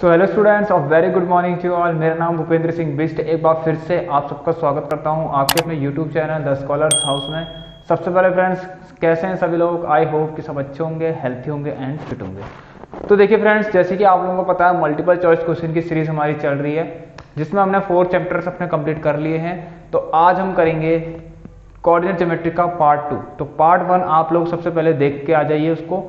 So hello students of very good morning to all मेरा नाम भूपेंद्र सिंह बिस्ट एक बार फिर से आप सबका स्वागत करता हूँ आपके अपने YouTube channel the scholars house में। सबसे पहले फ्रेंड्स कैसे हैं सभी लोग? आई होप कि सब अच्छे होंगे हेल्थी होंगे एंड फिट होंगे। तो देखिए फ्रेंड्स जैसे कि आप लोगों को पता है मल्टीपल चॉइस क्वेश्चन की सीरीज़ हमारी चल रही है, जिसमें हमने फोर चैप्टर्स अपने कंप्लीट कर लिए हैं। तो आज हम करेंगे कोऑर्डिनेट ज्योमेट्री का पार्ट टू तो पार्ट वन आप लोग सबसे पहले देख के आ जाइए उसको।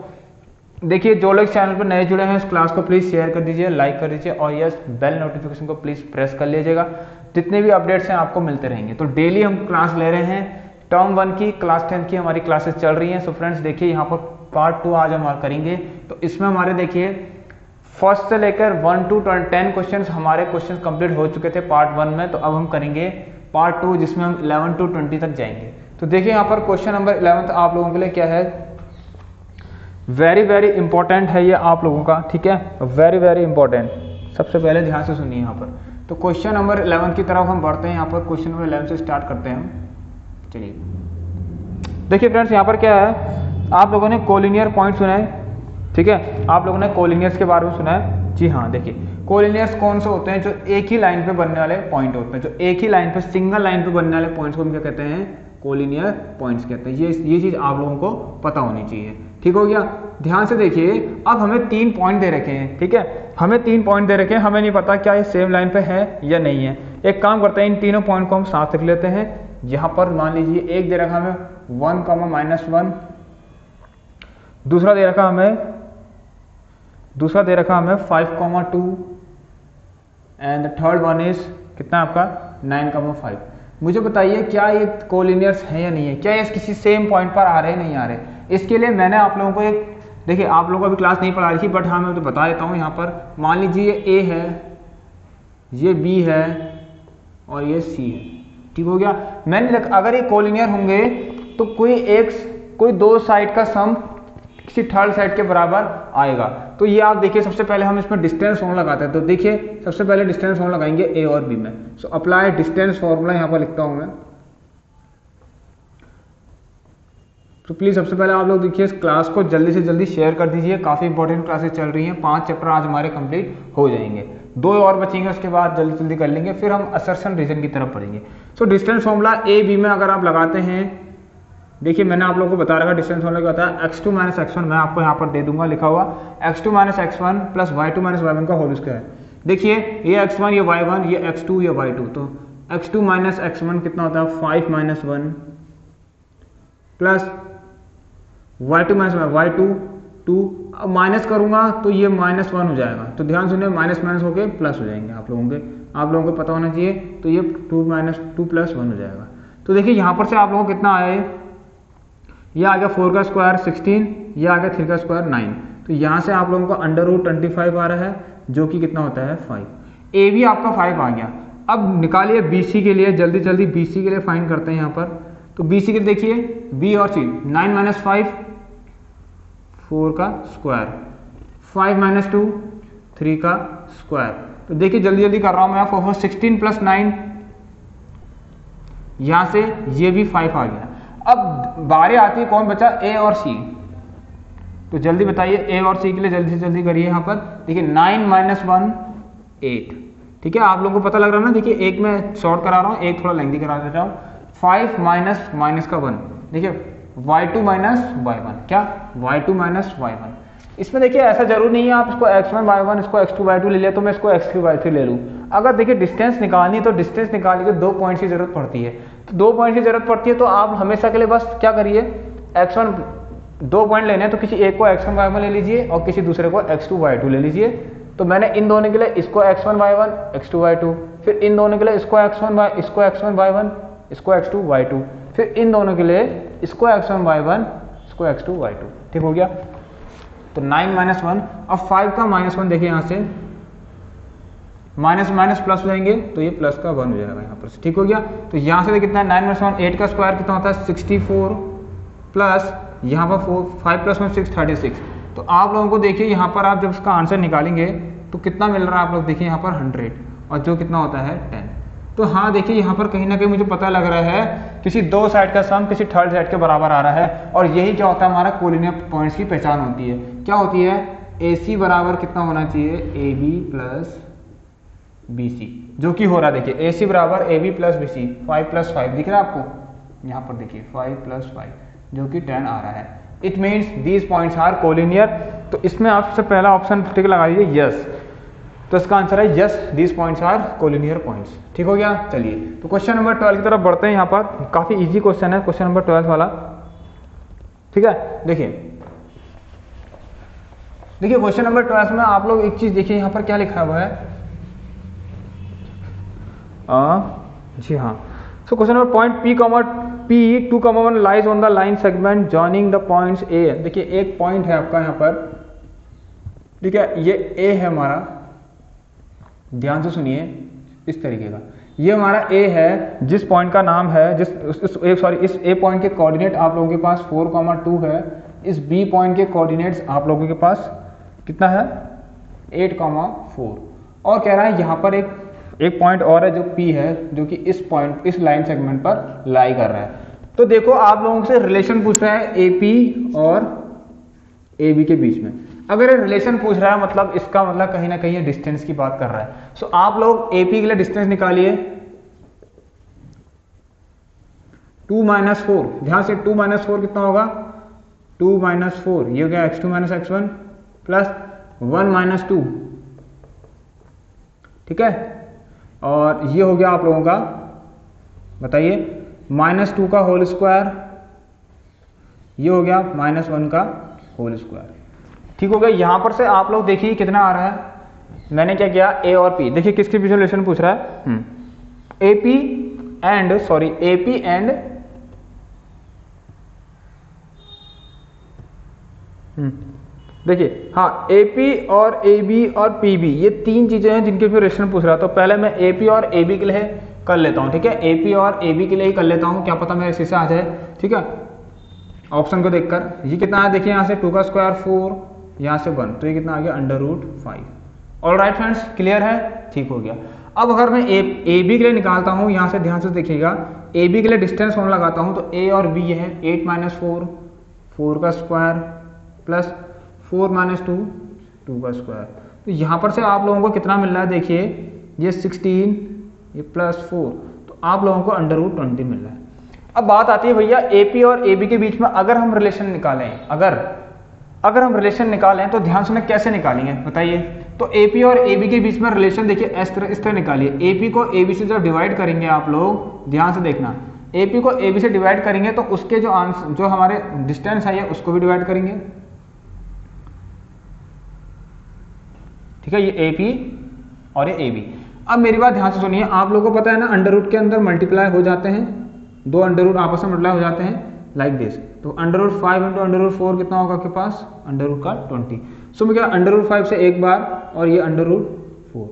देखिए, जो लोग चैनल पर नए जुड़े हैं इस क्लास को प्लीज़ शेयर कर दीजिए लाइक कर दीजिए और यस बेल नोटिफिकेशन को प्लीज़ प्रेस कर लीजिएगा। जितने भी अपडेट्स हैं, आपको मिलते रहेंगे। तो डेली हम क्लास ले रहे हैं। टर्म वन की क्लास टेंथ की हमारी क्लासेस चल रही हैं। सो फ्रेंड्स देखिए, यहाँ पर पार्ट टू आज हम करेंगे। तो इसमें हमारे, देखिए फ़र्स्ट से लेकर वन टू टेन क्वेश्चन हमारे क्वेश्चन कंप्लीट हो चुके थे पार्ट वन में। तो अब हम करेंगे पार्ट टू जिसमें हम इलेवन टू ट्वेंटी तक जाएँगे। तो देखिए, यहाँ पर क्वेश्चन नंबर इलेवन आप लोगों के लिए क्या है? वेरी वेरी इंपॉर्टेंट है ये आप लोगों का, ठीक है? वेरी वेरी इंपॉर्टेंट सबसे पहले ध्यान से सुनिए यहाँ पर। तो क्वेश्चन नंबर इलेवन की तरफ़ हम बढ़ते हैं, यहाँ पर क्वेश्चन नंबर इलेवन से स्टार्ट करते हैं हम। चलिए। देखिए फ्रेंड्स यहाँ पर क्या है? आप लोगों ने कोलिनियर पॉइंट सुना है, ठीक है? आप लोगों ने कोलिनियर्स के बारे में सुना है? जी हाँ देखिए। कोलिनियर्स कौन से होते हैं? जो एक ही लाइन पे बनने वाले पॉइंट होते हैं। जो एक ही लाइन पे सिंगल लाइन पे बनने वाले पॉइंट्स को हम क्या कहते हैं? कोलिनियर पॉइंट्स कहते हैं। ये ये चीज़ आप लोगों को पता होनी चाहिए। ठीक हो गया? ध्यान से देखिए, अब हमें तीन पॉइंट दे रखे हैं, ठीक है? हमें तीन पॉइंट दे रखे हैं, हमें नहीं पता क्या ये सेम लाइन पे है या नहीं है। एक काम करते हैं, इन तीनों पॉइंट को हम साथ रख लेते हैं। यहाँ पर मान लीजिए, एक दे रखा हमें वन कॉमा माइनस वन दूसरा दे रखा हमें, दूसरा दे रखा हमें five comma two and third one is कितना आपका? नाइन कॉमा फाइव मुझे बताइए, क्या ये कोलिनियर्स है या नहीं है? क्या ये किसी सेम पॉइंट पर आ रहे हैं, नहीं आ रहे? इसके लिए मैंने आप लोगों को एक, देखिए, आप लोगों को अभी क्लास नहीं पढ़ा रही बट हाँ मैं तो बता देता हूँ यहाँ पर। मान लीजिए ये ए है, ये बी है, और ये सी है। ठीक हो गया? मैंने अगर ये कोलिनियर होंगे तो कोई एक कोई दो साइड का सम किसी थर्ड साइड के बराबर आएगा। तो ये आप देखिए, सबसे पहले हम इसमें डिस्टेंस फॉर्मूला लगाते हैं। तो देखिए, सबसे पहले डिस्टेंस फॉर्मूला लगाएँगे ए और बी में। सो अप्लाई डिस्टेंस फॉर्मूला यहाँ पर लिखता हूँ मैं। तो प्लीज़ सबसे पहले आप लोग देखिए इस क्लास को जल्दी से जल्दी शेयर कर दीजिए। काफ़ी इंपॉर्टेंट क्लासेस चल रही हैं। पाँच चैप्टर आज हमारे कंप्लीट हो जाएँगे। दो और बचेंगे, उसके बाद जल्दी जल्दी कर लेंगे। फिर हम असरसन रीजन की तरफ़ पढ़ेंगे so distance formula A B में अगर आप लगाते हैं, देखिए मैंने आप लोगों को बता रखा डिस्टेंस होने का होता है? X two minus X one मैं आपको यहाँ पर दे दूँगा, लिखा हुआ। X two minus X one plus Y two minus Y one का होल स्क्वायर देखिए, ये एक्स वन ये वाई वन ये एक्स टू ये वाई टू तो X two minus X one कितना होता है? Five minus one plus Y two minus Y two two अब माइनस करूँगा तो ये माइनस वन हो जाएगा। तो ध्यान सुनिए माइनस माइनस होके प्लस हो जाएँगे आप लोगों के। आप लोगों को पता होना चाहिए तो ये two minus two plus one हो जाएगा। तो देखिए, यहाँ पर से आप लोगों को कितना आया है ये आ गया फोर का स्क्वायर सिक्सटीन ये आ गया थ्री का स्क्वायर नाइन तो यहाँ से आप लोगों को अंडर रूट ट्वेंटी फाइव आ रहा है, जो कि कितना होता है? फाइव ए भी आपका फाइव आ गया। अब निकालिए बीसी के लिए, जल्दी जल्दी बीसी के लिए फाइन करते हैं यहाँ पर। तो बीसी के देखिए बी और C nine minus five four का square. Five minus two, three का स्क्वायर। तो देखिए जल्दी जल्दी कर रहा हूँ मैं आपको सिक्सटीन प्लस नाइन। यहाँ से ये भी फाइव आ गया। अब बारी आती है कौन बचा, ए और सी। तो जल्दी बताइए, ए और सी के लिए जल्दी से जल्दी करिए यहाँ पर। देखिए, नाइन माइनस वन, एट। ठीक है, आप लोगों को पता लग रहा है ना? देखिए, एक में शॉर्ट करा रहा हूँ, एक थोड़ा लेंथी करा देता हूँ। फाइव माइनस माइनस का वन। देखिए Y two minus Y one क्या? Y two minus Y one इसमें देखिए ऐसा ज़रूर नहीं है, आप इसको एक्स वन वाई वन इसको एक्स टू वाई टू ले लिया तो मैं इसको एक्स थ्री वाई थ्री ले लूँ। अगर देखिए डिस्टेंस निकालनी है तो डिस्टेंस निकालने के दो पॉइंट्स की ज़रूरत पड़ती है। तो दो पॉइंट की ज़रूरत पड़ती है तो आप हमेशा के लिए बस क्या करिए? एक्स वन दो पॉइंट लेने हैं तो किसी एक को एक्स वन वाई वन ले लीजिए और किसी दूसरे को एक्स टू वाई टू ले लीजिए। तो मैंने इन दोनों के लिए इसको X one Y one X two Y two फिर इन दोनों के लिए इसको एक्स वन वाई इसको एक्स वन वाई वन इसको एक्स टू वाई टू फिर इन दोनों के लिए इसको एक्स वन वाई वन इसको एक्स टू वाई टू। ठीक हो गया? तो नाइन माइनस वन, अब फाइव का माइनस वन देखिए यहाँ से। माइनस माइनस प्लस हो जाएँगे तो ये प्लस का वन हो जाएगा यहाँ पर ठीक हो गया? तो यहाँ से कितना नाइन माइनस वन, एट का स्क्वायर कितना होता है? सिक्सटी फोर प्लस यहाँ पर four, five plus one, six, thirty six. तो आप लोगों को देखिए, यहाँ पर आप जब इसका आंसर निकालेंगे तो कितना मिल रहा है आप लोग? देखिए यहाँ पर हंड्रेड। और जो कितना होता है? टेन। तो हाँ देखिए, यहाँ पर कहीं ना कहीं मुझे पता लग रहा है, किसी दो साइड का सम किसी थर्ड साइड के बराबर आ रहा है, और यही क्या होता है, हमारा कोलिनियर पॉइंट्स की पहचान होती है। क्या होती है? ए सी बराबर कितना होना चाहिए? A B plus B C जो कि हो रहा है, देखिए ए सी बराबर A B plus B C five plus five दिख रहा है आपको? यहाँ पर देखिए फाइव प्लस फाइव जो कि टेन आ रहा है। It means these points are collinear तो इसमें आप सबसे पहला ऑप्शन टिक लगा दीजिए यस तो इसका आंसर है yes these points are collinear points ठीक हो गया? चलिए तो क्वेश्चन नंबर ट्वेल्व की तरफ़ बढ़ते हैं यहाँ पर। काफ़ी इजी क्वेश्चन है क्वेश्चन नंबर ट्वेल्व वाला। ठीक है? देखिए देखिए क्वेश्चन नंबर ट्वेल्व में आप लोग एक चीज़ देखिए यहाँ पर क्या लिखा हुआ है? आ, जी हाँ। So question number point P comma P two comma one lies on the line segment joining the points A देखिए एक पॉइंट है आपका यहाँ पर। ठीक है ये ए है हमारा। ध्यान से सुनिए इस तरीके का। ये हमारा ए है, जिस पॉइंट का नाम है, जिस सॉरी इस ए पॉइंट के कोऑर्डिनेट आप लोगों के पास फोर कॉमा टू है, इस बी पॉइंट के कोऑर्डिनेट्स आप लोगों के पास कितना है? एट कॉमा फोर और कह रहा है यहाँ पर एक एक पॉइंट और है जो पी है, जो कि इस पॉइंट इस लाइन सेगमेंट पर लाई कर रहा है। तो देखो, आप लोगों से रिलेशन पूछ रहा है एपी और ए बी के बीच में। अगर रिलेशन पूछ रहा है मतलब इसका मतलब कहीं ना कहीं डिस्टेंस की बात कर रहा है। सो so, आप लोग एपी के लिए डिस्टेंस निकालिए। Two minus four. ध्यान से टू माइनस फोर कितना होगा? Two minus four. ये हो गया X two minus X one plus one minus two. ठीक है? और ये हो गया आप लोगों का बताइए माइनस टू का होल स्क्वायर ये हो गया माइनस वन का होल स्क्वायर ठीक हो गया? यहाँ पर से आप लोग देखिए कितना आ रहा है। मैंने क्या किया? ए और पी देखिए किसके बीच रिलेशन पूछ रहा है। A P and sorry A P and देखिए हाँ ए पी और ए बी और पी बी ये तीन चीज़ें हैं जिनके फिर रिलेशन पूछ रहा है। तो पहले मैं ए पी और ए बी के लिए कर लेता हूँ, ठीक है? ए पी और ए बी के लिए ही कर लेता हूँ, क्या पता मेरे इसी से आ जाए, ठीक है? ऑप्शन को देखकर। ये कितना है? देखिए यहाँ से टू का स्क्वायर फोर यहाँ से वन। तो ये कितना आ गया? Under root five all right friends clear है? ठीक हो गया। अब अगर मैं ए ए बी के लिए निकालता हूँ, यहाँ से ध्यान से देखिएगा। ए बी के लिए डिस्टेंस फॉर्म लगाता हूँ तो ए और बी है। एट माइनस फोर फोर का square plus four minus two two का स्क्वायर तो यहाँ पर से आप लोगों को कितना मिल रहा है? देखिए, ये सिक्सटीन ये प्लस फोर तो आप लोगों को अंडर रूट ट्वेंटी मिल रहा है। अब बात आती है भैया ए पी और ए बी के बीच में अगर हम रिलेशन निकालें, अगर अगर हम रिलेशन निकालें तो ध्यान से कैसे निकालेंगे? बताइए। तो एपी और एबी के बीच में रिलेशन देखिए, इस तरह इस तरह निकालिए। एपी को एबी से जब डिवाइड करेंगे आप लोग, ध्यान से देखना। एपी को एबी से डिवाइड करेंगे तो उसके जो आंसर जो हमारे डिस्टेंस आई है उसको भी डिवाइड करेंगे। ठीक है, ये एपी और ये एबी अब मेरी बात ध्यान से सुनिए, आप लोगों को पता है ना अंडर रूट के अंदर मल्टीप्लाई हो जाते हैं। दो अंडर रूट आपस में मल्टीप्लाई हो जाते हैं लाइक like दिस तो under root five into under root four कितना होगा आपके पास? अंडर रूट का ट्वेंटी सो मैं क्या अंडर रूट फाइव से एक बार और ये under root four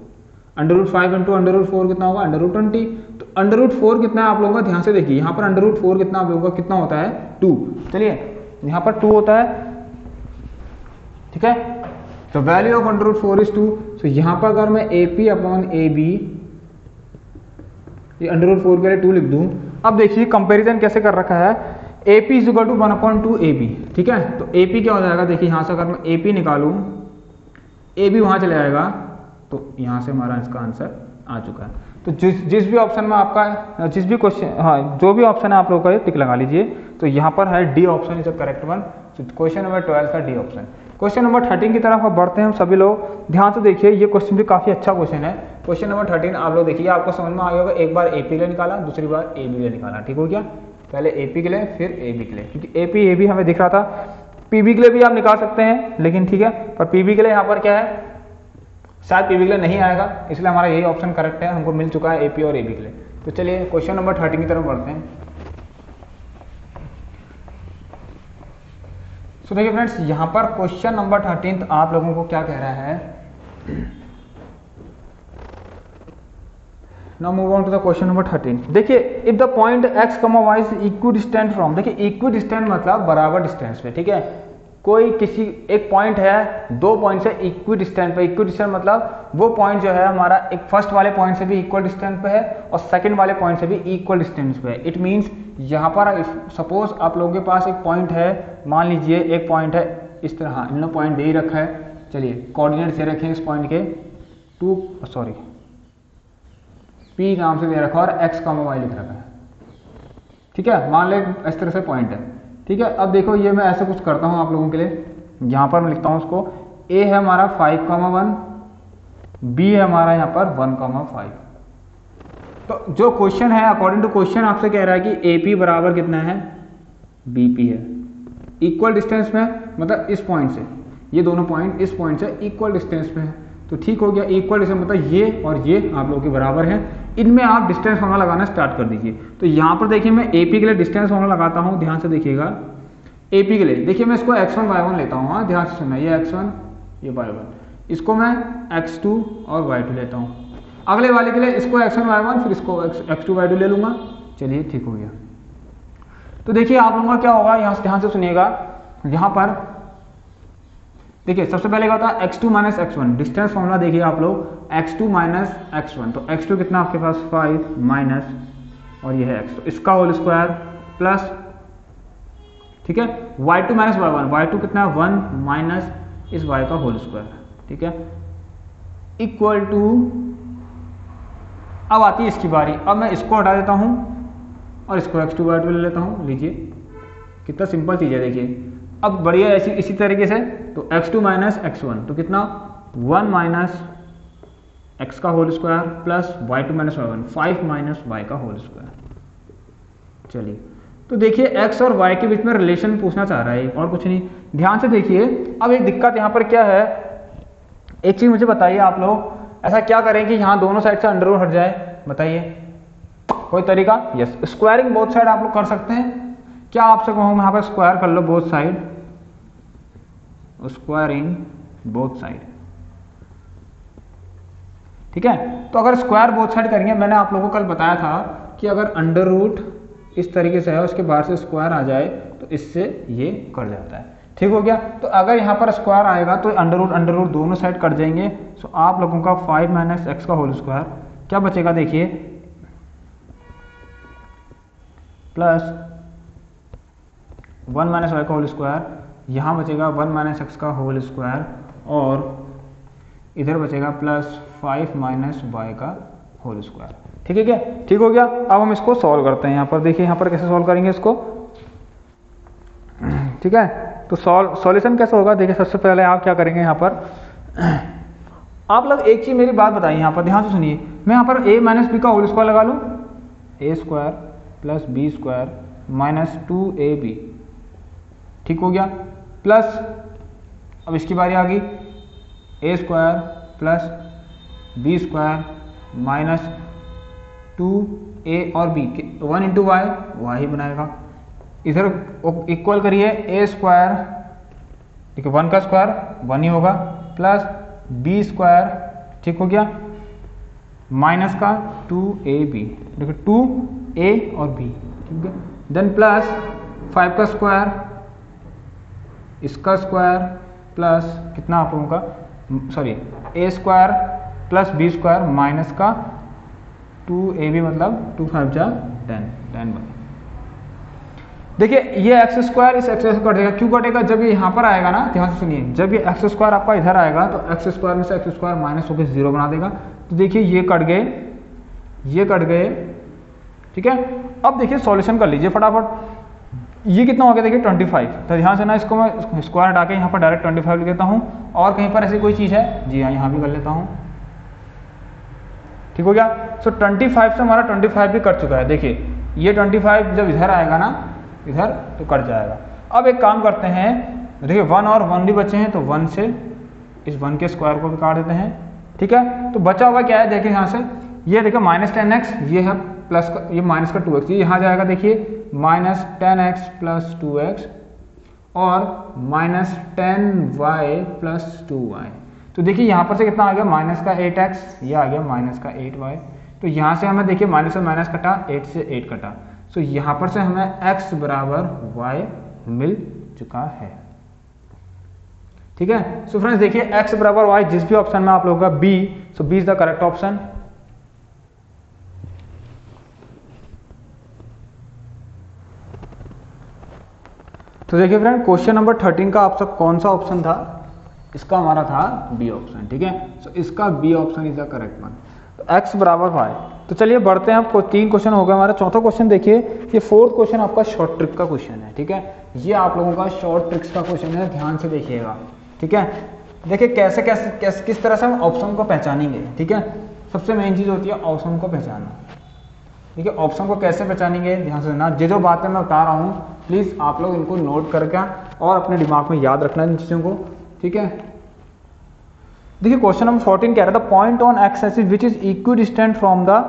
under root five into under root four कितना होगा? अंडर रूट ट्वेंटी तो अंडर रूट फोर कितना है आप लोगों का? ध्यान से देखिए, यहाँ पर अंडर रूट फोर कितना आप लोगों का कितना होता है? टू चलिए, यहाँ पर टू होता है। ठीक है? तो value of under root four is two so यहाँ पर अगर मैं A P upon A B ये अंडर रूट फोर के लिए टू लिख दूँ। अब देखिए कंपैरिजन कैसे कर रखा है? A P two one upon two A B ठीक है? तो ए पी क्या हो जाएगा? देखिए, यहाँ से अगर मैं ए पी निकालू ए बी वहाँ चले जाएगा तो यहाँ से हमारा इसका आंसर आ चुका है। तो जिस जिस भी ऑप्शन में आपका, जिस भी क्वेश्चन हाँ जो भी ऑप्शन है आप लोगों का टिक लगा लीजिए। तो यहाँ पर है D option is a correct one question number twelve का D option question number thirteen की तरफ़ बढ़ते हैं हम सभी लोग। ध्यान से देखिए, ये क्वेश्चन भी काफ़ी अच्छा क्वेश्चन है। क्वेश्चन नंबर थर्टीन आप लोग देखिए, आपको समझ में आ गया होगा, एक बार एपी के लिए निकाला, दूसरी बार ए बी के निकाला, ठीक हो गया? पहले एपी के लिए, फिर ए बी के लिए। क्योंकि एपी ए बी हमें दिख रहा था। पीबी के लिए भी आप निकाल सकते हैं, लेकिन ठीक है। पर पीबी के लिए यहाँ पर क्या है? शायद पीबी के लिए नहीं आएगा, इसलिए हमारा यही ऑप्शन करेक्ट है। हमको मिल चुका है एपी और एबी के लिए। तो चलिए क्वेश्चन नंबर थर्टीन की तरफ़ बढ़ते हैं। सो देखिए फ्रेंड्स यहाँ पर क्वेश्चन नंबर थर्टीन आप लोगों को क्या कह रहा है? Now move on to the question number thirteen देखिए if the point x comma y is equidistant from देखिए इक्वी डिस्टेंट मतलब बराबर डिस्टेंस पे, ठीक है? कोई किसी, एक पॉइंट है, दो पॉइंट से इक्वी डिस्टेंस पे। इक्वी डिस्टेंस मतलब वो पॉइंट जो है हमारा एक फ़र्स्ट वाले पॉइंट से भी इक्वल डिस्टेंस पे है और सेकंड वाले पॉइंट से भी इक्वल डिस्टेंस पे। है इट मींस यहाँ पर सपोज़ आप लोगों के पास एक पॉइंट है, मान लीजिए एक पॉइंट है, इस तरह हाँ इन्होंने पॉइंट दे ही रखा है। चलिए कोऑर्डिनेट दे रखे इस पॉइंट के। टू सॉरी पी नाम से दे रखा और एक्स कॉमा वाई लिख रखा है। ठीक है? मान ले इस तरह से पॉइंट है। ठीक है? अब देखो, ये मैं ऐसे कुछ करता हूँ आप लोगों के लिए। यहाँ पर मैं लिखता हूँ उसको ए है हमारा फाइव कॉमा वन बी है हमारा यहाँ पर वन कॉमा फाइव तो जो क्वेश्चन है अकॉर्डिंग टू क्वेश्चन आपसे कह रहा है कि ए पी बराबर कितना है? बी पी है। इक्वल डिस्टेंस में मतलब इस पॉइंट से। ये दोनों पॉइंट इस पॉइंट से इक्वल डिस्टेंस में है। तो ठीक हो गया इक्वल डिस्टेंस मतलब ये और ये आप लोगों के बराबर है। इनमें आप डिस्टेंस फॉर्मूला लगाना स्टार्ट कर दीजिए। तो यहाँ पर देखिए मैं एपी के लिए डिस्टेंस फॉर्मूला लगाता हूँ, ध्यान से देखिएगा। एपी के लिए, देखिए मैं इसको एक्स वन वाई वन लेता हूँ हाँ ध्यान से सुनना ये एक्स वन ये वाई वन इसको मैं एक्स टू और वाई टू लेता हूँ। अगले वाले के लिए इसको एक्स वन वाई वन फिर इसको एक्स टू ले लूँगा। चलिए, ठीक हो गया। तो देखिए आप लोगों का क्या होगा, यहाँ से ध्यान से सुनिएगा। यहाँ पर देखिए, सबसे पहले क्या होता है? X two minus X one distance formula देखिए आप लोग। X two minus X one तो एक्स टू कितना आपके पास? फाइव माइनस और ये है एक्स तो इसका होल स्क्वायर प्लस ठीक है? Y two minus Y one Y two कितना है? वन माइनस इस वाई का होल स्क्वायर ठीक है? इक्वल टू अब आती है इसकी बारी। अब मैं इसको हटा देता हूँ और इसको एक्स टू वाई टू ले लेता हूँ। लीजिए। कितना सिंपल चीज़ है, देखिए। अब बढ़िया ऐसी, इसी तरीके से तो x2 टू माइनस एक्स तो कितना? 1 माइनस एक्स का whole square plus Y two minus Y one five minus Y का होल स्क्वायर चलिए तो देखिए x और y के बीच में रिलेशन पूछना चाह रहा है, और कुछ नहीं। ध्यान से देखिए, अब एक दिक्कत यहाँ पर क्या है? एक चीज़ मुझे बताइए आप लोग, ऐसा क्या करें कि यहाँ दोनों साइड से अंडर हट जाए? बताइए। कोई तरीका? यस स्क्वायरिंग बोथ साइड आप लोग कर सकते हैं। क्या आपसे कहूँ, यहाँ पर स्क्वायर कर लो both side squaring both side ठीक है? तो अगर स्क्वायर बोथ साइड करेंगे, मैंने आप लोगों को कल बताया था कि अगर अंडर रूट इस तरीके से है, उसके बाहर से स्क्वायर आ जाए तो इससे ये कट जाता है। ठीक हो गया? तो अगर यहाँ पर स्क्वायर आएगा तो अंडर रूट अंडर रूट दोनों साइड कट जाएँगे। तो आप लोगों का फाइव माइनस एक्स का होल स्क्वायर क्या बचेगा देखिए? प्लस वन माइनस वाई का होल स्क्वायर, यहाँ बचेगा वन माइनस एक्स का होल स्क्वायर, और इधर बचेगा प्लस फाइव माइनस वाई का होल स्क्वायर। ठीक है क्या? ठीक हो गया? अब हम इसको सॉल्व करते हैं। यहाँ पर देखिए, यहाँ पर कैसे सॉल्व करेंगे इसको? ठीक है? तो सॉल्व सॉल्यूशन कैसे होगा? देखिए, सबसे पहले आप क्या करेंगे यहाँ पर? आप लोग एक चीज़ मेरी बात बताइए यहाँ पर, ध्यान से सुनिए। मैं यहाँ पर ए माइनस बी का होल स्क्वायर लगा लूँ। A square plus B square minus two A B ठीक हो गया? प्लस अब इसकी बारी आ गई। A square plus B square minus two A और B one into Y Y बनाएगा। इधर इक्वल करिए। ए स्क्वायर है वन का स्क्वायर वन ही होगा। प्लस बी स्क्वायर ठीक हो गया। माइनस का टू ए बी देखो टू ए और बी ठीक है। देन प्लस फाइव का स्क्वायर इसका स्क्वायर प्लस कितना आप लोगों का? Sorry, A square plus B square minus का टू ए बी मतलब टू फाइव जा टेन टेन बन देखिए, ये एक्स स्क्वायर इस एक्स से कट जाएगा क्यों कटेगा? जब ये यहाँ पर आएगा ना, ध्यान से सुनिए, जब ये एक्स स्क्वायर आपका इधर आएगा तो एक्स स्क्वायर में से एक्स स्क्वायर माइनस होकर ज़ीरो बना देगा। तो देखिए, ये कट गए, ये कट गए, ठीक है? अब देखिए, सॉल्यूशन कर लीजिए फटाफट। ये कितना हो गया देखिए 25 तो ध्यान से ना इसको मैं स्क्वायर हटा के यहाँ पर डायरेक्ट 25 लिख देता हूँ। और कहीं पर ऐसी कोई चीज़ है? जी हाँ यहाँ भी कर लेता हूँ। ठीक हो गया? सो so, 25 से हमारा 25 भी कट चुका है। देखिए ये 25 जब इधर आएगा ना इधर तो कट जाएगा। अब एक काम करते हैं देखिए वन और वन भी बचे हैं तो वन से इस वन के स्क्वायर को भी काट देते हैं। ठीक है? तो बचा हुआ क्या है? देखिए यहाँ से। ये देखिए माइनस टेन एक्स ये है प्लस का, ये माइनस का टू एक्स यहाँ जाएगा, देखिए minus ten X plus two X और minus ten Y plus two Y तो देखिए, यहाँ पर से कितना आ गया? माइनस का एट एक्स ये आ गया माइनस का एट वाई तो यहाँ से हमें देखिए माइनस से माइनस कटा एट से एट कटा। सो यहाँ पर से हमें एक्स बराबर वाई मिल चुका है। ठीक है? सो फ्रेंड्स देखिए एक्स बराबर वाई जिस भी ऑप्शन में आप लोगों का B so B is the correct option तो देखिए फ्रेंड क्वेश्चन नंबर थर्टीन का आपका कौन सा ऑप्शन था? इसका हमारा था बी ऑप्शन ठीक है? सो इसका B option is the correct one X बराबर वाई तो चलिए बढ़ते हैं आपको तीन क्वेश्चन हो गए हमारा। चौथा क्वेश्चन देखिए, ये फोर्थ क्वेश्चन आपका शॉर्ट ट्रिक का क्वेश्चन है, ठीक है? ये आप लोगों का शॉर्ट ट्रिक्स का क्वेश्चन है, ध्यान से देखिएगा, ठीक है? देखिए कैसे कैसे कैसे किस तरह से हम ऑप्शन को पहचानेंगे, ठीक है? सबसे मेन चीज़ होती है ऑप्शन को पहचानना, ठीक है? ऑप्शन को कैसे पहचानेंगे, ध्यान से ना जो जो बातें मैं बता रहा हूँ प्लीज़ आप लोग इनको नोट करके और अपने दिमाग में याद रखना इन चीज़ों को, ठीक है? देखिए क्वेश्चन नंबर फोर्टीन कह रहा था point on X axis which is equidistant from the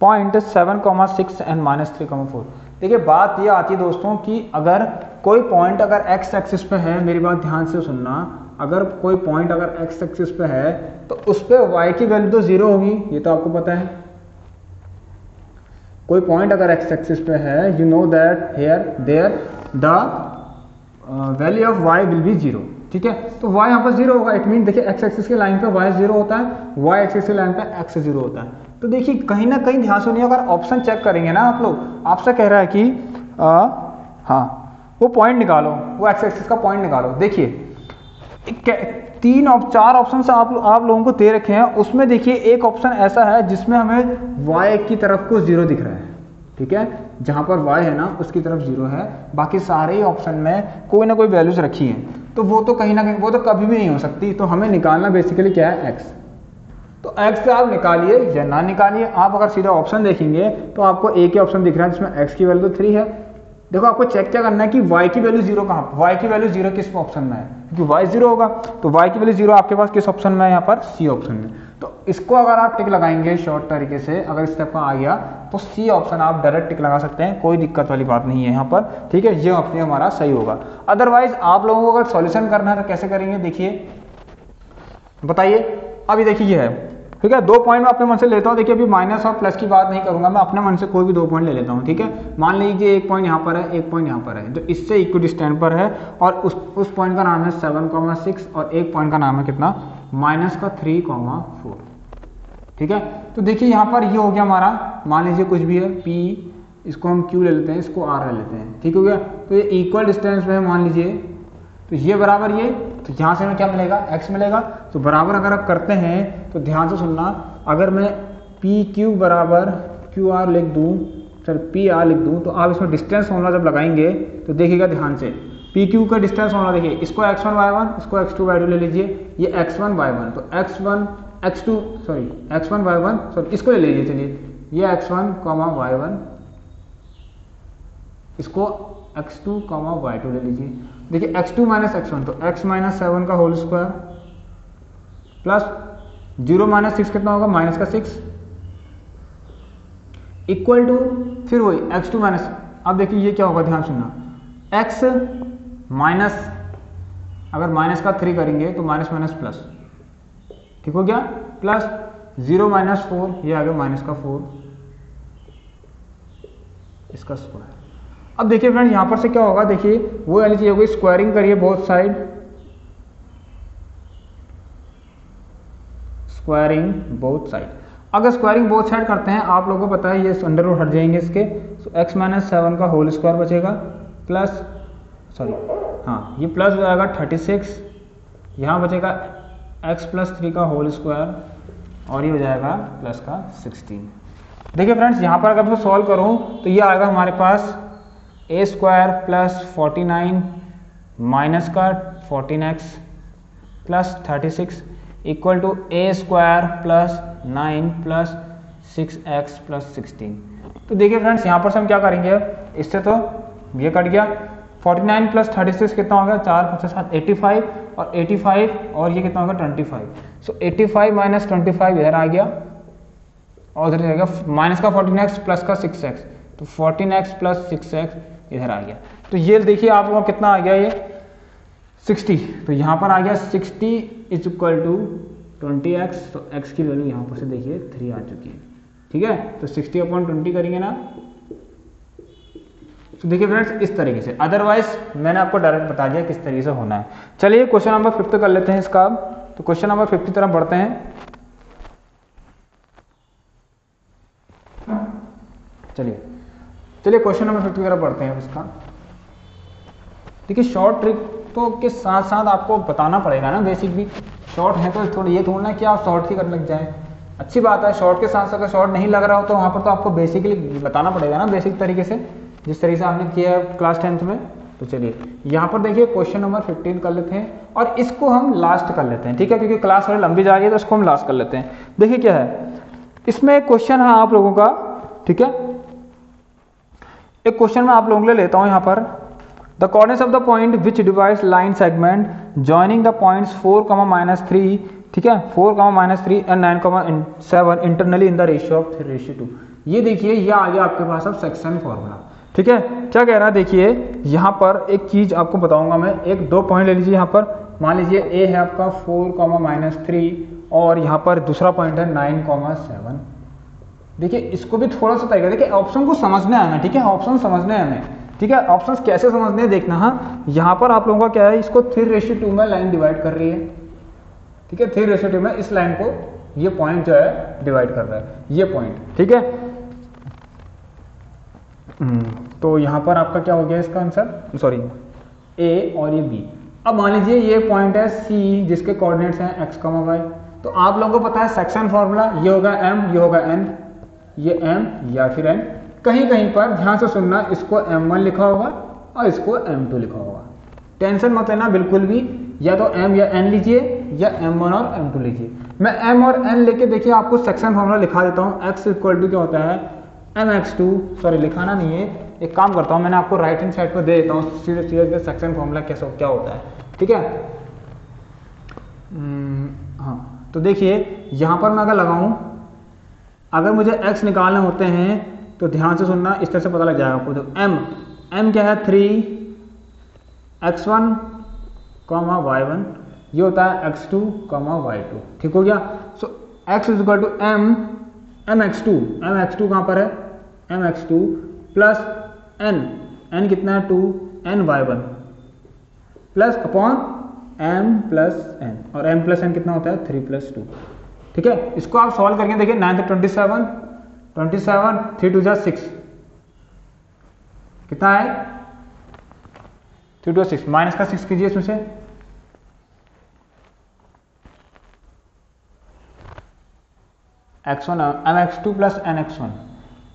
point seven comma six and minus three comma four देखिए, बात ये आती है दोस्तों कि अगर कोई पॉइंट अगर एक्स एक्सिस पे है, मेरी बात ध्यान से सुनना, अगर कोई पॉइंट अगर एक्स एक्सिस पे है तो उस पर वाई की वैल्यू तो ज़ीरो होगी, ये तो आपको पता है। कोई पॉइंट अगर एक्स एक्सिस पे है you know that here there the value of Y will be zero ठीक है? तो y यहाँ पर ज़ीरो होगा इट मीन देखिए x एक्सिस की लाइन पे y ज़ीरो होता है y एक्सिस की लाइन पे x ज़ीरो होता है। तो देखिए कहीं ना कहीं ध्यान सुनिए अगर ऑप्शन चेक करेंगे ना आप लोग आपसे कह रहा है कि आ, हाँ वो पॉइंट निकालो वो एक्स एक्सिस का पॉइंट निकालो। देखिए तीन और चार ऑप्शन आप आप लोगों को दे रखे हैं। उसमें देखिए, एक ऑप्शन ऐसा है जिसमें हमें y की तरफ़ को ज़ीरो दिख रहा है। ठीक है? जहाँ पर y है ना, उसकी तरफ़ ज़ीरो है। बाकी सारे ऑप्शन में कोई ना कोई वैल्यूज़ रखी है। तो वो तो कहीं ना कहीं, वो तो कभी भी नहीं हो सकती। तो हमें निकालना बेसिकली क्या है? x तो x से आप निकालिए या ना निकालिए, आप अगर सीधा ऑप्शन देखेंगे तो आपको एक ही ऑप्शन दिख रहा है जिसमें x की वैल्यू थ्री है। देखो, आपको चेक क्या करना है कि y की वैल्यू ज़ीरो कहाँ y की वैल्यू ज़ीरो किस ऑप्शन में है? क्योंकि y ज़ीरो होगा तो y की वैल्यू ज़ीरो आपके पास किस ऑप्शन में है? यहाँ पर सी ऑप्शन में। तो इसको अगर आप टिक लगाएँगे शॉर्ट तरीके से, अगर इस स्टेप का आ गया तो सी ऑप्शन आप डायरेक्ट टिक लगा सकते हैं, कोई दिक्कत वाली बात नहीं है यहाँ पर, ठीक है? ये ऑप्शन हमारा सही होगा। अदरवाइज़ आप लोगों को अगर सॉल्यूशन करना है तो कैसे करेंगे? देखिए, बताइए। अभी देखिए ठीक है, दो पॉइंट मैं अपने मन से लेता हूँ। देखिए, अभी माइनस और प्लस की बात नहीं करूँगा, मैं अपने मन से कोई भी दो पॉइंट ले लेता हूँ, ठीक है? मान लीजिए एक पॉइंट यहाँ पर है, एक पॉइंट यहाँ पर है जो इससे इक्वी डिस्टेंट पर है और उस उस पॉइंट का नाम है सेवन कॉमा सिक्स और एक पॉइंट का नाम है कितना? माइनस का थ्री कॉमा फोर ठीक है? तो देखिए, यहाँ पर ये हो गया हमारा, मान लीजिए कुछ भी है पी इसको हम क्यू ले लेते हैं, इसको आर ले लेते हैं, ठीक हो गया? तो ये इक्वल डिस्टेंस में मान लीजिए तो ये बराबर ये तो यहाँ से हमें क्या मिलेगा? X मिलेगा। तो बराबर अगर आप करते हैं तो ध्यान से सुनना। अगर मैं पी क्यू बराबर क्यू आर लिख दूँ, सर पी आर लिख दूँ तो आप इसमें डिस्टेंस फॉर्मूला जब लगाएँगे तो देखिएगा ध्यान से। पी क्यू का डिस्टेंस फॉर्मूला देखिए, इसको एक्स वन वाई वन इसको एक्स टू वाई टू ले लीजिए। ये एक्स वन वाई वन तो X one X two sorry X one Y one sorry इसको ले लीजिए, चलिए। ये X one comma Y one इसको X two comma Y two ले लीजिए। देखिए एक्स टू माइनस एक्स तो एक्स माइनस सेवन का whole square plus zero minus six कितना होगा? माइनस का सिक्स इक्वल टू फिर वही एक्स टू माइनस अब देखिए ये क्या होगा? ध्यान सुनना। एक्स माइनस अगर माइनस का थ्री करेंगे तो माइनस माइनस प्लस ठीक हो गया? प्लस ज़ीरो माइनस फोर ये आ गया माइनस का फोर इसका स्क्वायर अब देखिए फ्रेंड यहाँ पर से क्या होगा? देखिए, वो वाली चीज़ होगी स्क्वायरिंग करिए both side squaring both side अगर स्क्वायरिंग बोथ साइड करते हैं, आप लोगों को पता है ये अंडर रूट हट जाएँगे इसके. तो एक्स माइनस सेवन का होल स्क्वायर बचेगा. प्लस सॉरी हाँ ये प्लस हो जाएगा थर्टी सिक्स यहाँ बचेगा एक्स प्लस थ्री का होल स्क्वायर और ये हो जाएगा प्लस का सिक्सटीन देखिए फ्रेंड्स यहाँ पर अगर मैं सॉल्व करूँ तो ये आएगा हमारे पास A square plus forty nine minus का fourteen X plus thirty six equal to A square plus nine plus six X plus sixteen तो देखिए फ्रेंड्स यहाँ पर से हम क्या करेंगे? इससे तो ये कट गया। 49 प्लस 36 कितना हो गया चार पचास सात एटी और 85 और ये कितना होगा? 25 सो so, 85 माइनस ट्वेंटी इधर आ गया। और इधर जाएगा माइनस का 14x प्लस का 6x तो 14x प्लस 6x इधर आ गया। तो ये देखिए आप लोगों कितना आ गया ये? 60 तो यहाँ पर आ गया 60 is equal to twenty X. तो x की वैल्यू यहाँ पर से देखिए थ्री आ चुकी है। ठीक है? तो 60 अपॉन ट्वेंटी करेंगे ना। तो देखिए फ्रेंड्स, इस तरीके से। अदरवाइज़ मैंने आपको डायरेक्ट बता दिया किस तरीके से होना है। चलिए क्वेश्चन नंबर फिफ्थ कर लेते हैं इसका। तो क्वेश्चन नंबर फिफ्थ की तरफ़ बढ़ते हैं। चलिए। चलिए क्वेश्चन नंबर फिफ्टी वगैरह पढ़ते हैं इसका देखिए शॉर्ट ट्रिक तो के साथ साथ आपको बताना पड़ेगा ना बेसिक भी। शॉर्ट है तो थोड़ा ये थोड़ा कि आप शॉर्ट ही कर लग जाए। अच्छी बात है शॉर्ट के साथ साथ अगर शॉर्ट नहीं लग रहा हो तो वहाँ पर तो आपको बेसिकली बताना पड़ेगा ना बेसिक तरीके से, जिस तरीके से आपने किया है क्लास टेंथ में। तो चलिए, यहाँ पर देखिए क्वेश्चन नंबर 15 कर लेते हैं और इसको हम लास्ट कर लेते हैं, ठीक है? क्योंकि क्लास थोड़ी लंबी जा रही है तो इसको हम लास्ट कर लेते हैं। देखिए क्या है, इसमें एक क्वेश्चन है आप लोगों का, ठीक है? एक क्वेश्चन मैं आप लोगों के लिए लेता हूँ यहाँ पर। The corners of the point which divides line segment joining the points four comma minus three ठीक है? Four comma minus three and nine comma seven internally in the ratio of three ratio two ये देखिए, ये आ गया आपके पास अब section formula ठीक है? क्या कह रहा है? देखिए, यहाँ पर एक चीज़ आपको बताऊँगा मैं। एक, दो पॉइंट ले लीजिए यहाँ पर। मान लीजिए ए है आपका फोर कॉमा माइनस थ्री और यहाँ पर दूसरा पॉइंट है नाइन कॉमा सेवन देखिए इसको भी थोड़ा सा तरीका देखिए ऑप्शन को समझने आना ठीक है? ऑप्शन समझने आना। ठीक है ऑप्शन कैसे समझने देखना हाँ? यहाँ पर आप लोगों का क्या है इसको थ्री रेशियो टू में लाइन डिवाइड कर रही है। ठीक है थ्री रेशियो टू में इस लाइन को ये पॉइंट जो है डिवाइड कर रहा है। ये पॉइंट ठीक है? हम्म, तो यहाँ पर आपका क्या हो गया इसका आंसर सॉरी ए और ये बी अब मान लीजिए ये पॉइंट है सी जिसके कोऑर्डिनेट्स हैं एक्स कमा वाई तो आप लोगों को पता है सेक्शन फॉर्मूला ये होगा एम ये होगा एन ये एम या फिर एन कहीं कहीं पर ध्यान से सुनना इसको एम वन लिखा होगा और इसको एम टू लिखा होगा। टेंशन मत लेना बिल्कुल भी। या तो एम या एन लीजिए या एम वन और एम टू लीजिए। मैं एम और एन लेके देखिए आपको सेक्शन फॉर्मूला लिखा देता हूँ। एक्स इक्वल टू क्या होता है? एम एक्स टू सॉरी लिखाना नहीं है। एक काम करता हूँ मैंने आपको राइट हैंड साइड पर दे देता हूँ। सीधे सीधे सेक्शन फॉर्मूला कैसा क्या होता है। ठीक है? हम्म, हाँ। तो देखिए यहाँ पर मैं अगर लगाऊँ अगर मुझे x निकालने होते हैं तो ध्यान से सुनना, इस तरह से पता लग जाएगा आपको। तो m m क्या है? Three X one comma Y one ये होता है X two comma Y two ठीक हो गया? So x is equal to M M X two M X two कहाँ पर है? M X two plus N N कितना है? Two N Y one plus upon M plus N और M plus N कितना होता है? थ्री प्लस टू ठीक है? इसको आप सॉल्व करके देखिए nine twenty seven twenty seven three two जा सिक्स कितना है? थ्री टू सिक्स माइनस का सिक्स कीजिए इसमें से। X one M X two plus N X one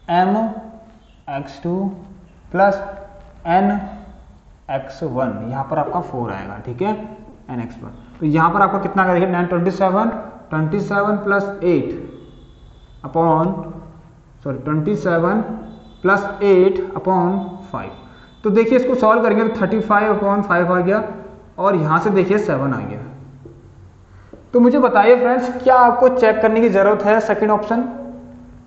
M X two plus N X one यहाँ पर आपका फोर आएगा, ठीक है? एन एक्स वन तो यहाँ पर आपका कितना देखिए nine twenty seven 27 plus eight upon sorry 27 plus eight upon five तो देखिए इसको सॉल्व करेंगे तो 35 अपॉन फाइव आ गया और यहाँ से देखिए 7 आ गया। तो मुझे बताइए फ्रेंड्स क्या आपको चेक करने की ज़रूरत है? सेकंड ऑप्शन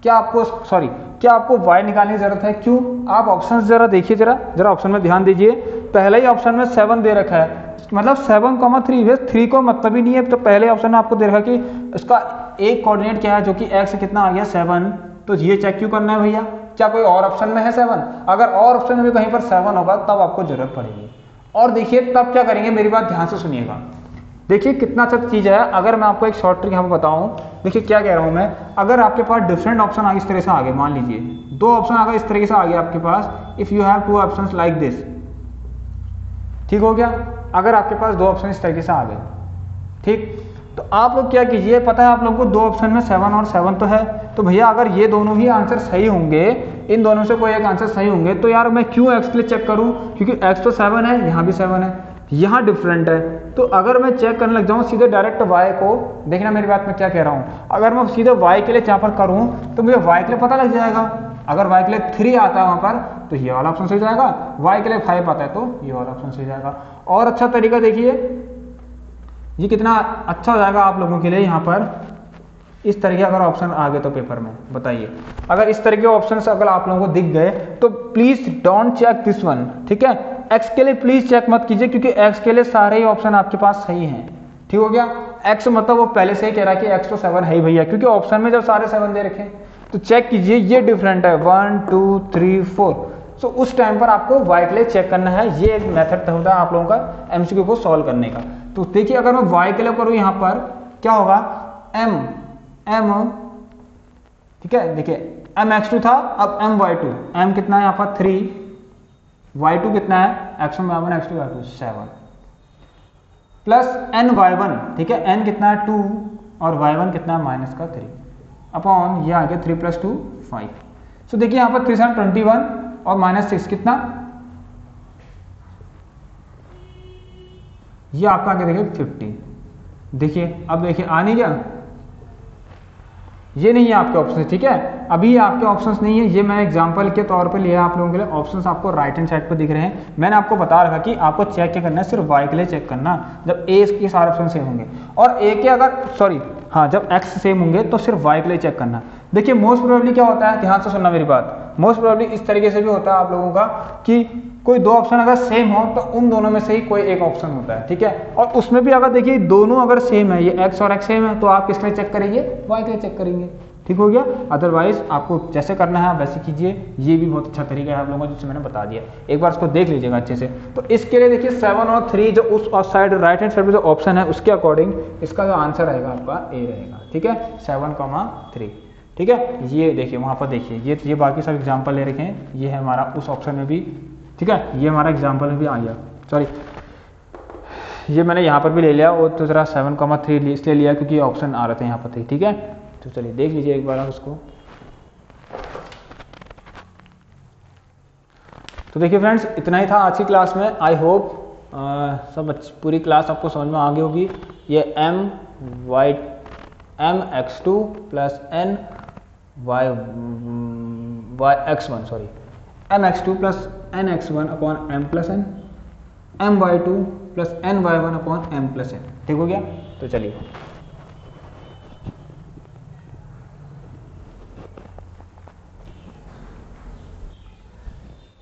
क्या आपको सॉरी क्या आपको वाई निकालने की ज़रूरत है? क्यों? आप ऑप्शन जरा देखिए जरा जरा ऑप्शन में ध्यान दीजिए। पहले ही ऑप्शन में सेवन दे रखा है। मतलब सेवन कॉमा थ्री वे थ्री को मतलब ही नहीं है। तो पहले ऑप्शन में आपको दे रखा कि इसका एक कोऑर्डिनेट क्या है, जो कि एक्स कितना आ गया? सेवन तो ये चेक क्यों करना है भैया? क्या कोई और ऑप्शन में है सेवन अगर और ऑप्शन में कहीं पर सेवन होगा, तब आपको ज़रूरत पड़ेगी। और देखिए, तब क्या करेंगे? मेरी बात ध्यान से सुनिएगा। देखिए, कितना अच्छा चीज़ है। अगर मैं आपको एक शॉर्ट ट्रिक पर बताऊँ, देखिए क्या कह रहा हूँ मैं। अगर आपके पास डिफरेंट ऑप्शन आगे इस तरह से आगे, मान लीजिए। दो ऑप्शन अगर इस तरीके से आगे आपके पास if you have two option like this ठीक हो गया? अगर आपके पास दो ऑप्शन इस तरीके से आ गए, ठीक? तो आप लोग क्या कीजिए, पता है आप लोगों को दो ऑप्शन में सेवन और सेवन तो है तो भैया अगर ये दोनों ही आंसर सही होंगे, इन दोनों से कोई एक आंसर सही होंगे तो यार मैं क्यों एक्स के लिए चेक करूँ? क्योंकि एक्स तो सेवन है, यहाँ भी सेवन है, यहाँ डिफरेंट है। तो अगर मैं चेक करने लग जाऊँ सीधे डायरेक्ट वाई को, देखना मेरी बात में क्या कह रहा हूँ। अगर मैं सीधे वाई के लिए यहाँ पर करूँ तो मुझे वाई के लिए पता लग जाएगा। अगर वाई के लिए थ्री आता है वहाँ पर तो ये वाला ऑप्शन सही जाएगा। वाई के लिए फाइव आता है तो ये वाला ऑप्शन सही जाएगा। और अच्छा तरीका देखिए, ये कितना अच्छा हो जाएगा आप लोगों के लिए यहाँ पर। इस तरह के अगर ऑप्शन आ गए तो पेपर में, बताइए। अगर इस तरह के ऑप्शन अगर आप लोगों को दिख गए तो please don't check this one ठीक है? एक्स के लिए प्लीज़ चेक मत कीजिए, क्योंकि एक्स के लिए सारे ही ऑप्शन आपके पास सही हैं। ठीक हो गया? एक्स मतलब वो पहले से ही कह रहा है कि एक्स तो सेवन है ही भैया, क्योंकि ऑप्शन में जब सारे सेवन दे रखे तो चेक कीजिए, ये डिफरेंट है। One two three four so उस टाइम पर आपको वाई के लिए चेक करना है। ये एक मेथड होता है आप लोगों का एमसीक्यू को सॉल्व करने का। तो देखिए, अगर मैं वाई के लिए करूँ यहाँ पर, क्या होगा? एम एम ठीक है? देखिए एम एक्स टू था, अब एम वाई टू एम कितना है यहाँ पर? थ्री वाई टू कितना है? X one X two Y two seven plus N Y one ठीक है? एन कितना है? टू और वाई वन कितना है? माइनस का थ्री अपॉन ये आ गया three plus two five so देखिए, यहाँ पर थ्री सेवन ट्वेंटी वन और माइनस सिक्स कितना? ये आपका आगे देखिए फिफ्टीन देखिए, अब देखिए, आ नहीं गया। ये नहीं है आपके ऑप्शन ठीक है? अभी आपके ऑप्शंस नहीं है। ये मैं एग्जांपल के तौर पे लिया आप लोगों के लिए। ऑप्शंस आपको राइट हैंड साइड पर दिख रहे हैं। मैंने आपको बता रखा कि आपको चेक क्या करना है? सिर्फ़ वाई के लिए चेक करना। जब ए के सारे ऑप्शन सेम होंगे। और ए के अगर सॉरी हाँ जब एक्स सेम होंगे तो सिर्फ़ वाई के लिए चेक करना। देखिए मोस्ट प्रोबेबली क्या होता है? ध्यान से सुनना मेरी बात। मोस्ट प्रोबेबली इस तरीके से भी होता है आप लोगों का कि कोई दो ऑप्शन अगर सेम हो तो उन दोनों में से ही कोई एक ऑप्शन होता है, ठीक है? और उसमें भी अगर देखिए, दोनों अगर सेम है, ये एक्स और एक्स सेम है तो आप किस चेक करेंगे? वाई के चेक करेंगे, ठीक हो गया? अदरवाइज़ आपको जैसे करना है वैसे कीजिए। ये भी बहुत अच्छा तरीका है आप लोगों को जिससे मैंने बता दिया। एक बार इसको देख लीजिएगा अच्छे से। तो इसके लिए देखिए सेवन और थ्री जो उस साइड राइट हैंड साइड में जो ऑप्शन है, उसके अकॉर्डिंग इसका जो आंसर रहेगा आपका ए रहेगा, ठीक है? सेवन कॉमा थ्री ठीक है? ये देखिए, वहाँ पर देखिए, ये ये बाकी सब एग्ज़ाम्पल ले रखे हैं। ये है हमारा उस ऑप्शन में भी, ठीक है? ये हमारा एग्ज़ाम्पल में भी आ गया। सॉरी ये मैंने यहाँ पर भी ले लिया और तो ज़रा सेवन कॉमा थ्री इसलिए लिया क्योंकि ऑप्शन आ रहे थे यहाँ पर थे, ठीक है? तो चलिए, देख लीजिए एक बार आप उसको। तो देखिए फ्रेंड्स इतना ही था आज की क्लास में। आई होप सब पूरी क्लास आपको समझ में आ गई होगी। ये M Y M X two plus N Y Y X one sorry M X two plus N X one upon M plus N M Y two plus N Y one upon M plus N ठीक हो गया? तो चलिए।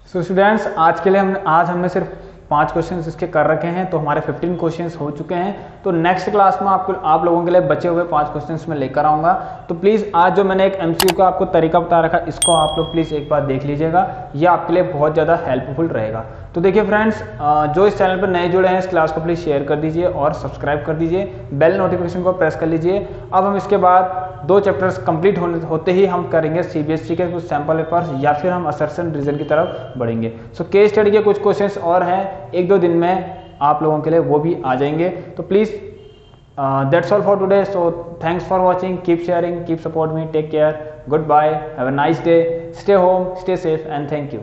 सो so students आज के लिए हम आज हमने सिर्फ़ पाँच क्वेश्चन इसके कर रखे हैं तो हमारे 15 क्वेश्चंस हो चुके हैं। तो नेक्स्ट क्लास में आपको, आप लोगों के लिए बचे हुए पाँच क्वेश्चंस में लेकर आऊँगा। तो प्लीज़ आज जो मैंने एक एमसीयू का आपको तरीका बता रखा, इसको आप लोग प्लीज़ एक बार देख लीजिएगा। ये आपके लिए बहुत ज़्यादा हेल्पफुल रहेगा। तो देखिए फ्रेंड्स जो इस चैनल पर नए जुड़े हैं, इस क्लास को प्लीज़ शेयर कर दीजिए और सब्सक्राइब कर दीजिए। बेल नोटिफिकेशन को प्रेस कर लीजिए। अब हम इसके बाद दो चैप्टर्स कंप्लीट होने, होते ही हम करेंगे सीबीएसई के कुछ सैंपल पेपर्स या फिर हम असरसन रीजन की तरफ़ बढ़ेंगे। सो केस स्टडी के कुछ क्वेश्चंस और हैं। एक दो दिन में आप लोगों के लिए वो भी आ जाएँगे। तो please that's all for today so thanks for watching keep sharing keep support me take care good bye have a nice day stay home stay safe and thank you